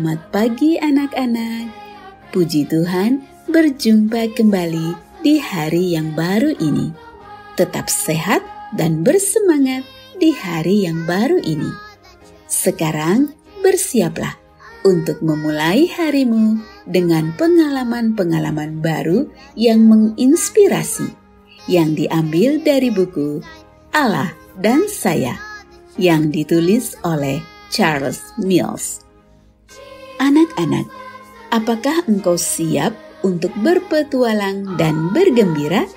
Selamat pagi anak-anak. Puji Tuhan, berjumpa kembali di hari yang baru ini. Tetap sehat dan bersemangat di hari yang baru ini. Sekarang bersiaplah untuk memulai harimu dengan pengalaman-pengalaman baru yang menginspirasi yang diambil dari buku Allah dan Saya yang ditulis oleh Charles Mills. Anak-anak, apakah engkau siap untuk berpetualang dan bergembira?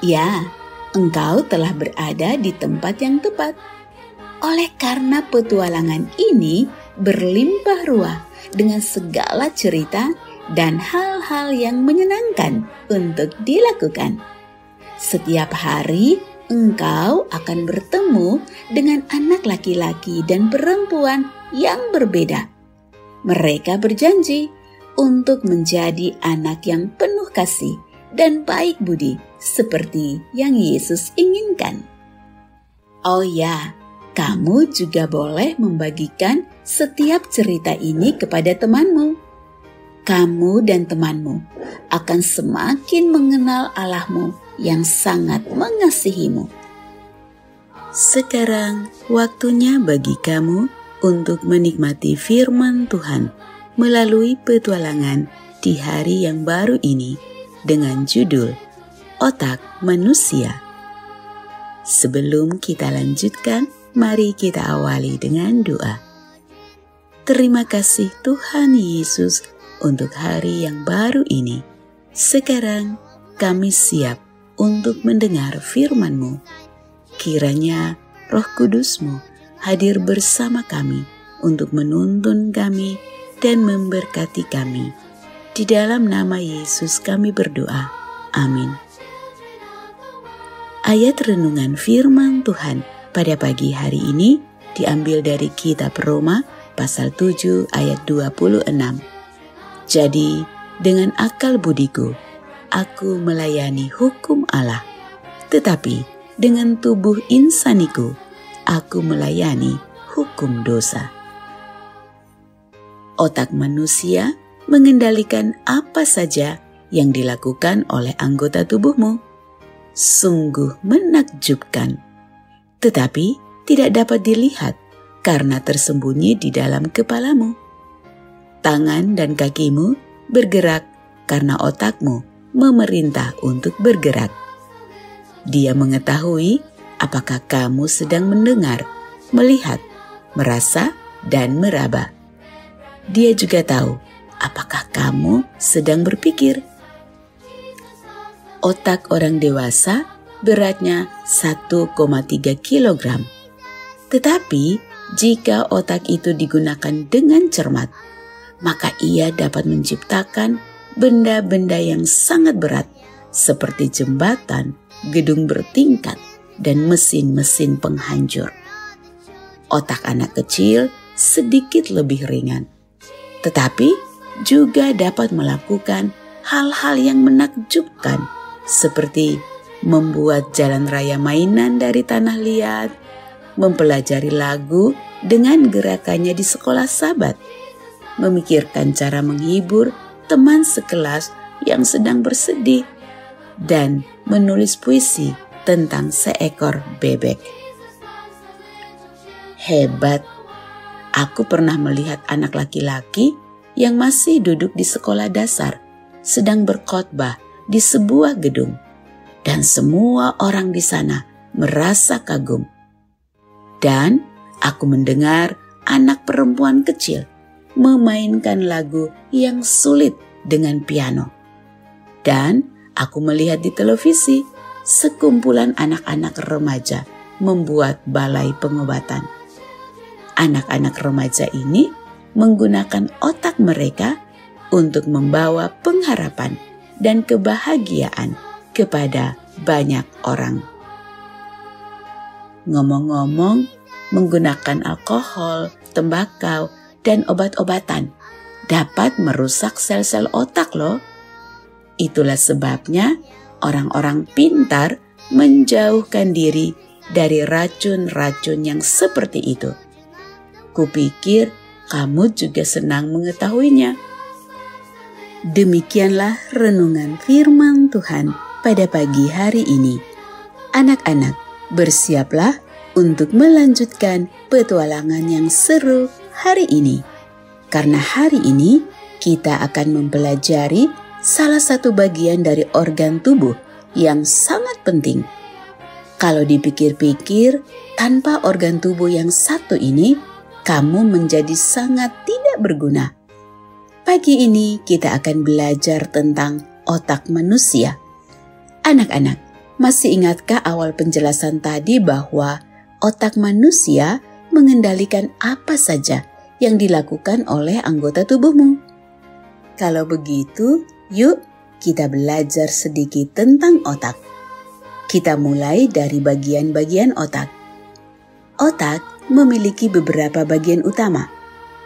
Ya, engkau telah berada di tempat yang tepat. Oleh karena petualangan ini berlimpah ruah dengan segala cerita dan hal-hal yang menyenangkan untuk dilakukan. Setiap hari engkau akan bertemu dengan anak laki-laki dan perempuan yang berbeda mereka berjanji untuk menjadi anak yang penuh kasih dan baik budi, seperti yang Yesus inginkan. Oh ya, kamu juga boleh membagikan setiap cerita ini kepada temanmu. Kamu dan temanmu akan semakin mengenal Allahmu yang sangat mengasihimu. Sekarang waktunya bagi kamu untuk menikmati firman Tuhan melalui petualangan di hari yang baru ini dengan judul Otak Manusia. Sebelum kita lanjutkan, mari kita awali dengan doa. Terima kasih Tuhan Yesus untuk hari yang baru ini. Sekarang kami siap untuk mendengar firman-Mu. Kiranya roh kudus-Mu hadir bersama kami untuk menuntun kami dan memberkati kami. Di dalam nama Yesus kami berdoa. Amin. Ayat renungan firman Tuhan pada pagi hari ini diambil dari kitab Roma pasal 7 ayat 26. Jadi, dengan akal budiku, aku melayani hukum Allah. Tetapi, dengan tubuh insaniku, aku melayani hukum dosa. Otak manusia mengendalikan apa saja yang dilakukan oleh anggota tubuhmu. Sungguh menakjubkan, tetapi tidak dapat dilihat karena tersembunyi di dalam kepalamu. Tangan dan kakimu bergerak karena otakmu memerintah untuk bergerak. Dia mengetahui apakah kamu sedang mendengar, melihat, merasa, dan meraba. Dia juga tahu apakah kamu sedang berpikir. Otak orang dewasa beratnya 1,3 kg. Tetapi jika otak itu digunakan dengan cermat, maka ia dapat menciptakan benda-benda yang sangat berat seperti jembatan, gedung bertingkat, dan mesin-mesin penghancur. Otak anak kecil sedikit lebih ringan, tetapi juga dapat melakukan hal-hal yang menakjubkan, seperti membuat jalan raya mainan dari tanah liat, mempelajari lagu dengan gerakannya di sekolah sabat, memikirkan cara menghibur teman sekelas yang sedang bersedih, dan menulis puisi tentang seekor bebek. Hebat, aku pernah melihat anak laki-laki yang masih duduk di sekolah dasar sedang berkhotbah di sebuah gedung, dan semua orang di sana merasa kagum. Dan aku mendengar anak perempuan kecil memainkan lagu yang sulit dengan piano. Dan aku melihat di televisi sekumpulan anak-anak remaja membuat balai pengobatan. Anak-anak remaja ini menggunakan otak mereka untuk membawa pengharapan dan kebahagiaan kepada banyak orang. Ngomong-ngomong, menggunakan alkohol, tembakau, dan obat-obatan dapat merusak sel-sel otak loh. Itulah sebabnya orang-orang pintar menjauhkan diri dari racun-racun yang seperti itu. Kupikir kamu juga senang mengetahuinya. Demikianlah renungan firman Tuhan pada pagi hari ini. Anak-anak, bersiaplah untuk melanjutkan petualangan yang seru hari ini. Karena hari ini kita akan mempelajari salah satu bagian dari organ tubuh yang sangat penting. Kalau dipikir-pikir, tanpa organ tubuh yang satu ini, kamu menjadi sangat tidak berguna. Pagi ini kita akan belajar tentang otak manusia. Anak-anak, masih ingatkah awal penjelasan tadi bahwa otak manusia mengendalikan apa saja yang dilakukan oleh anggota tubuhmu? Kalau begitu, yuk kita belajar sedikit tentang otak. Kita mulai dari bagian-bagian otak. Otak memiliki beberapa bagian utama,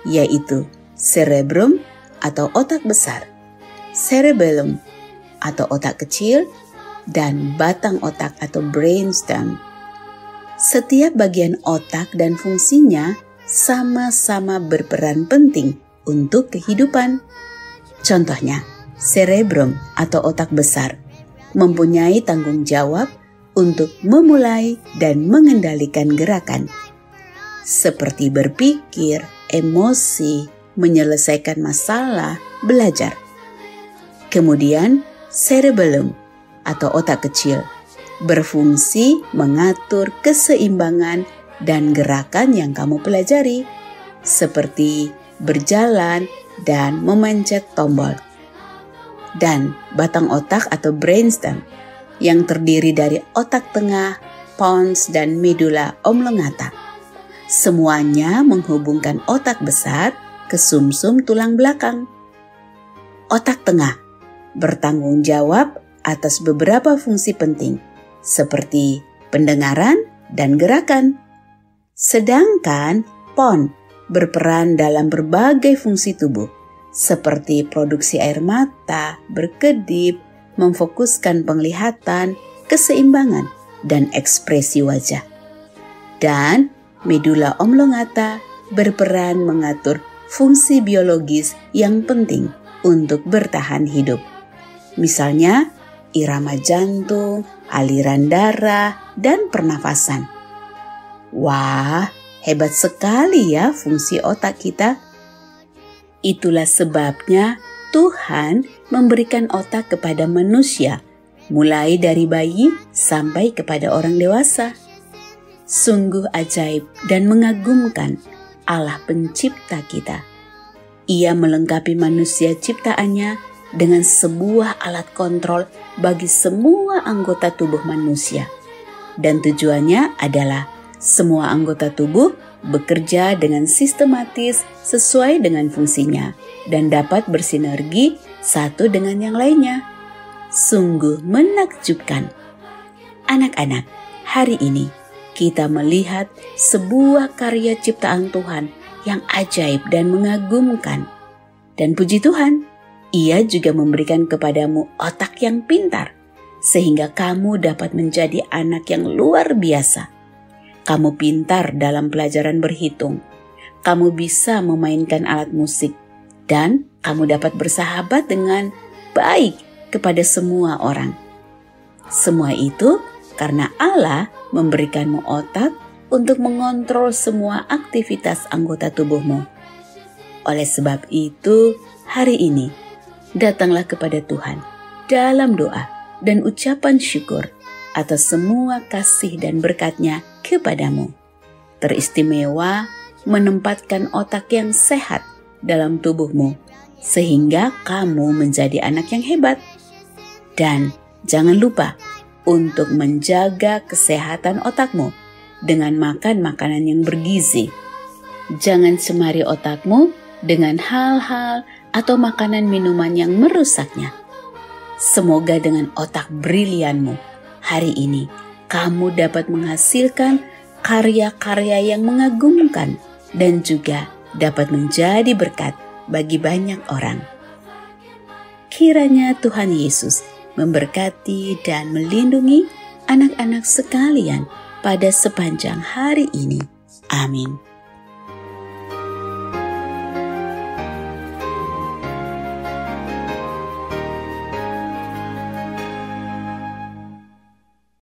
yaitu cerebrum atau otak besar, cerebellum atau otak kecil, dan batang otak atau brainstem. Setiap bagian otak dan fungsinya sama-sama berperan penting untuk kehidupan. Contohnya, cerebrum atau otak besar mempunyai tanggung jawab untuk memulai dan mengendalikan gerakan seperti berpikir, emosi, menyelesaikan masalah, belajar. Kemudian, cerebellum atau otak kecil berfungsi mengatur keseimbangan dan gerakan yang kamu pelajari, seperti berjalan dan memencet tombol. Dan batang otak atau brainstem yang terdiri dari otak tengah, pons, dan medula oblongata Semuanya menghubungkan otak besar ke sumsum -sum tulang belakang. Otak tengah bertanggung jawab atas beberapa fungsi penting, seperti pendengaran dan gerakan. Sedangkan pon berperan dalam berbagai fungsi tubuh, seperti produksi air mata, berkedip, memfokuskan penglihatan, keseimbangan, dan ekspresi wajah. Dan medula oblongata berperan mengatur fungsi biologis yang penting untuk bertahan hidup. Misalnya, irama jantung, aliran darah, dan pernafasan. Wah, hebat sekali ya fungsi otak kita. Itulah sebabnya Tuhan memberikan otak kepada manusia, mulai dari bayi sampai kepada orang dewasa. Sungguh ajaib dan mengagumkan Allah pencipta kita. Ia melengkapi manusia ciptaannya dengan sebuah alat kontrol bagi semua anggota tubuh manusia. Dan tujuannya adalah semua anggota tubuh bekerja dengan sistematis sesuai dengan fungsinya dan dapat bersinergi satu dengan yang lainnya. Sungguh menakjubkan. Anak-anak, hari ini kita melihat sebuah karya ciptaan Tuhan yang ajaib dan mengagumkan. Dan puji Tuhan, ia juga memberikan kepadamu otak yang pintar, sehingga kamu dapat menjadi anak yang luar biasa. Kamu pintar dalam pelajaran berhitung, kamu bisa memainkan alat musik, dan kamu dapat bersahabat dengan baik kepada semua orang. Semua itu karena Allah memberikanmu otak untuk mengontrol semua aktivitas anggota tubuhmu. Oleh sebab itu, hari ini datanglah kepada Tuhan dalam doa dan ucapan syukur atas semua kasih dan berkatnya kepadamu. Teristimewa menempatkan otak yang sehat dalam tubuhmu sehingga kamu menjadi anak yang hebat. Dan jangan lupa untuk menjaga kesehatan otakmu dengan makan makanan yang bergizi. Jangan semari otakmu dengan hal-hal atau makanan minuman yang merusaknya. Semoga dengan otak brilianmu hari ini kamu dapat menghasilkan karya-karya yang mengagumkan dan juga dapat menjadi berkat bagi banyak orang. Kiranya Tuhan Yesus memberkati dan melindungi anak-anak sekalian pada sepanjang hari ini. Amin.